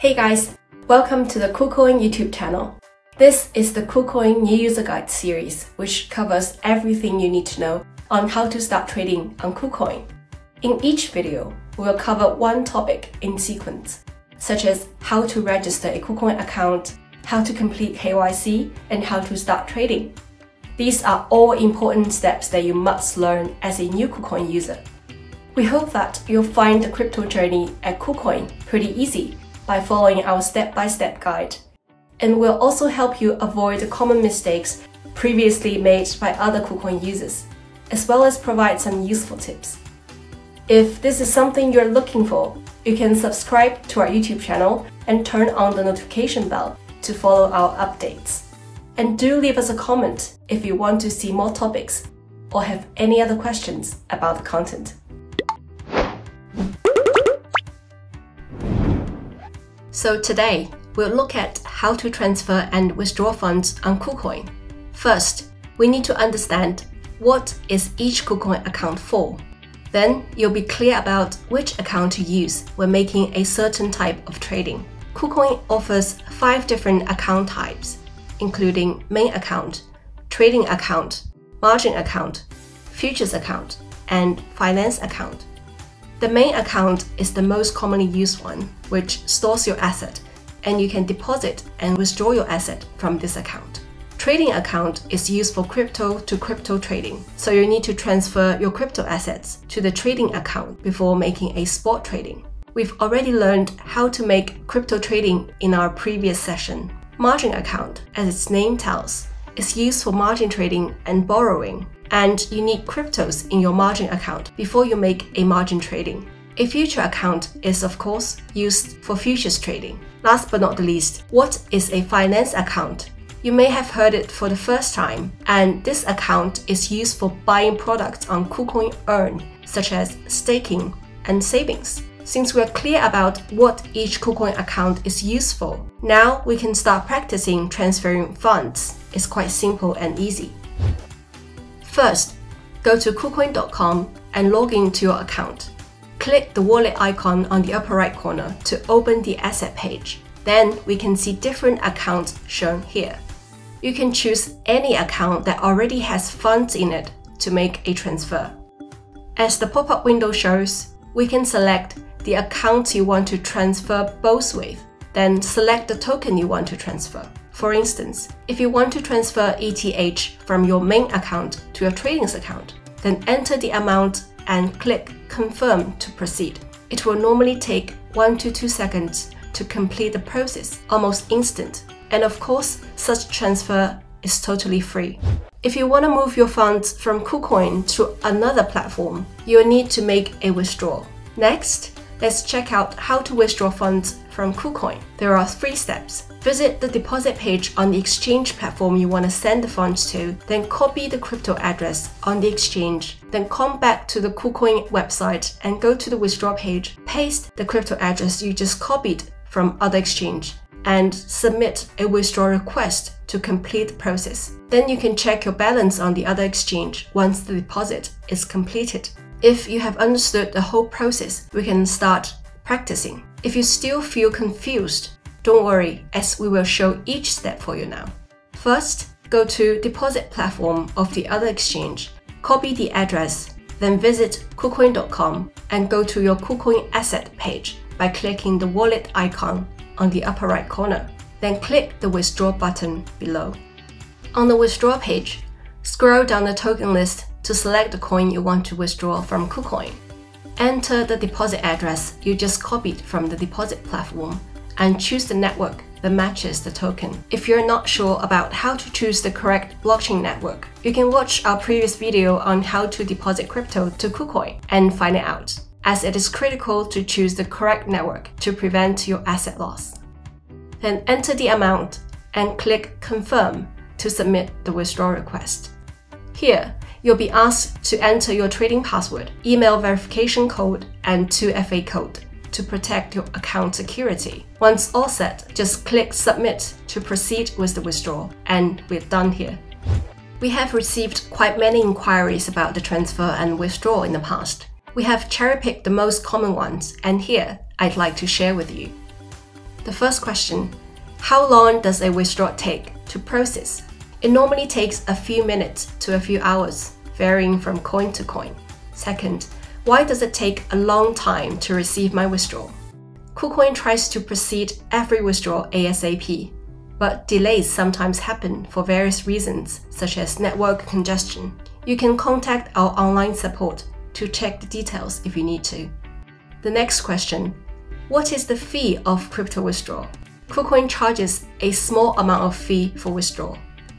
Hey guys, welcome to the KuCoin YouTube channel. This is the KuCoin New User Guide series, which covers everything you need to know on how to start trading on KuCoin. In each video, we will cover one topic in sequence, such as how to register a KuCoin account, how to complete KYC, and how to start trading. These are all important steps that you must learn as a new KuCoin user. We hope that you'll find the crypto journey at KuCoin pretty easy by following our step-by-step -step guide. And we'll also help you avoid the common mistakes previously made by other KuCoin users, as well as provide some useful tips. If this is something you're looking for, you can subscribe to our YouTube channel and turn on the notification bell to follow our updates. And do leave us a comment if you want to see more topics or have any other questions about the content. So today, we'll look at how to transfer and withdraw funds on KuCoin. First, we need to understand what is each KuCoin account for. Then you'll be clear about which account to use when making a certain type of trading. KuCoin offers five different account types, including main account, trading account, margin account, futures account, and finance account. The main account is the most commonly used one, which stores your asset, and you can deposit and withdraw your asset from this account. Trading account is used for crypto to crypto trading, so you need to transfer your crypto assets to the trading account before making a spot trading. We've already learned how to make crypto trading in our previous session. Margin account, as its name tells, is used for margin trading and borrowing and you need cryptos in your margin account before you make a margin trading. A future account is, of course, used for futures trading. Last but not the least, what is a finance account? You may have heard it for the first time, and this account is used for buying products on KuCoin Earn, such as staking and savings. Since we're clear about what each KuCoin account is used for, now we can start practicing transferring funds. It's quite simple and easy. First, go to KuCoin.com and log into your account. Click the wallet icon on the upper right corner to open the asset page. Then we can see different accounts shown here. You can choose any account that already has funds in it to make a transfer. As the pop-up window shows, we can select the account you want to transfer both with, then select the token you want to transfer. For instance, if you want to transfer ETH from your main account to your trading's account, then enter the amount and click Confirm to proceed. It will normally take 1 to 2 seconds to complete the process, almost instant. And of course, such transfer is totally free. If you want to move your funds from KuCoin to another platform, you'll need to make a withdrawal. Next, let's check out how to withdraw funds from KuCoin. There are three steps. Visit the deposit page on the exchange platform you want to send the funds to, then copy the crypto address on the exchange, then come back to the KuCoin website and go to the withdraw page, paste the crypto address you just copied from other exchange, and submit a withdrawal request to complete the process. Then you can check your balance on the other exchange once the deposit is completed. If you have understood the whole process, we can start practicing. If you still feel confused, don't worry, as we will show each step for you now. First, go to deposit platform of the other exchange, copy the address, then visit KuCoin.com and go to your KuCoin asset page by clicking the wallet icon on the upper right corner. Then click the withdraw button below. On the withdraw page, scroll down the token list to select the coin you want to withdraw from KuCoin. Enter the deposit address you just copied from the deposit platform and choose the network that matches the token. If you're not sure about how to choose the correct blockchain network, you can watch our previous video on how to deposit crypto to KuCoin and find it out, as it is critical to choose the correct network to prevent your asset loss. Then enter the amount and click Confirm to submit the withdrawal request. Here, you'll be asked to enter your trading password, email verification code, and 2FA code to protect your account security. Once all set, just click Submit to proceed with the withdrawal, and we're done here. We have received quite many inquiries about the transfer and withdrawal in the past. We have cherry-picked the most common ones, and here I'd like to share with you. The first question How long does a withdrawal take to process? It normally takes a few minutes to a few hours, varying from coin to coin. Second, why does it take a long time to receive my withdrawal? KuCoin tries to proceed every withdrawal ASAP, but delays sometimes happen for various reasons, such as network congestion. You can contact our online support to check the details if you need to. The next question What is the fee of crypto withdrawal? KuCoin charges a small amount of fee for withdrawal,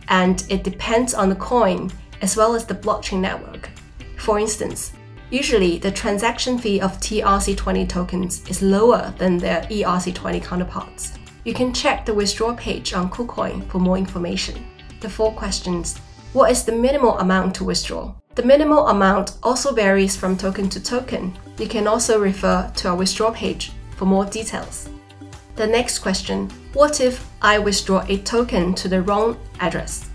and it depends on the coin as well as the blockchain network. For instance, usually the transaction fee of TRC20 tokens is lower than their ERC20 counterparts. You can check the withdrawal page on KuCoin for more information. The four questions What is the minimal amount to withdraw? The minimal amount also varies from token to token. You can also refer to our withdraw page for more details. The next question What if I withdraw a token to the wrong address?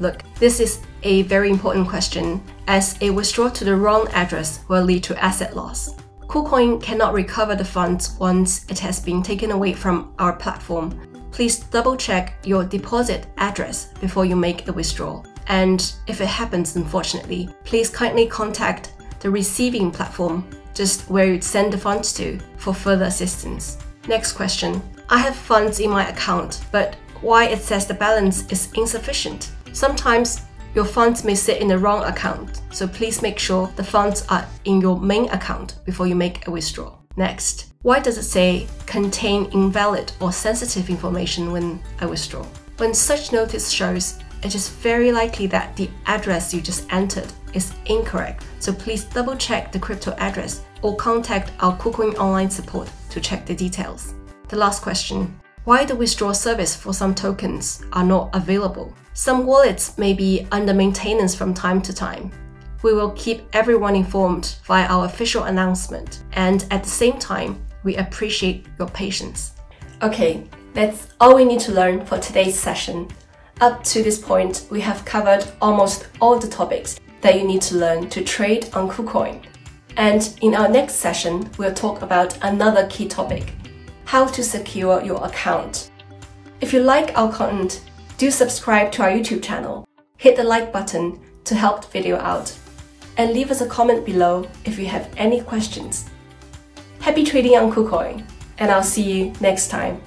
Look, this is a very important question as a withdrawal to the wrong address will lead to asset loss. KuCoin cannot recover the funds once it has been taken away from our platform. Please double check your deposit address before you make a withdrawal. And if it happens, unfortunately, please kindly contact the receiving platform just where you'd send the funds to for further assistance. Next question. I have funds in my account, but why it says the balance is insufficient? Sometimes your funds may sit in the wrong account, so please make sure the funds are in your main account before you make a withdrawal. Next, why does it say contain invalid or sensitive information when I withdraw? When such notice shows it is very likely that the address you just entered is incorrect. So please double check the crypto address or contact our KuCoin online support to check the details. The last question why the withdrawal service for some tokens are not available. Some wallets may be under maintenance from time to time. We will keep everyone informed via our official announcement, and at the same time, we appreciate your patience. Okay, that's all we need to learn for today's session. Up to this point, we have covered almost all the topics that you need to learn to trade on KuCoin. And in our next session, we'll talk about another key topic how to secure your account. If you like our content, do subscribe to our YouTube channel, hit the like button to help the video out, and leave us a comment below if you have any questions. Happy trading on KuCoin, and I'll see you next time.